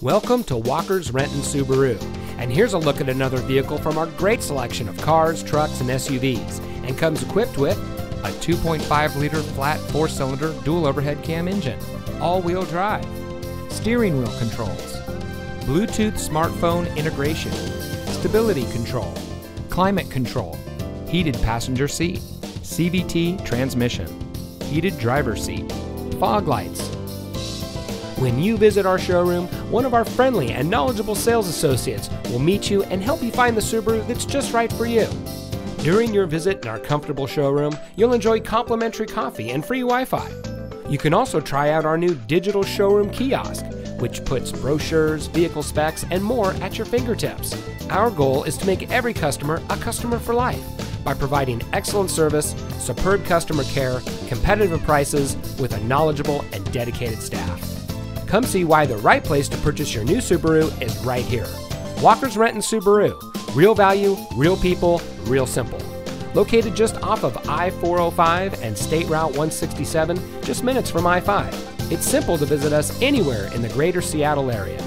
Welcome to Walker's Renton Subaru. And here's a look at another vehicle from our great selection of cars, trucks, and SUVs. And comes equipped with a 2.5 liter flat four cylinder dual overhead cam engine, all wheel drive, steering wheel controls, Bluetooth smartphone integration, stability control, climate control, heated passenger seat, CVT transmission, heated driver seat, fog lights. When you visit our showroom, one of our friendly and knowledgeable sales associates will meet you and help you find the Subaru that's just right for you. During your visit in our comfortable showroom, you'll enjoy complimentary coffee and free Wi Fi. You can also try out our new digital showroom kiosk, which puts brochures, vehicle specs, and more at your fingertips. Our goal is to make every customer a customer for life by providing excellent service, superb customer care, competitive prices, with a knowledgeable and dedicated staff. Come see why the right place to purchase your new Subaru is right here. Walker's Renton Subaru. Real value, real people, real simple. Located just off of I 405 and State Route 167, just minutes from I 5. It's simple to visit us anywhere in the greater Seattle area.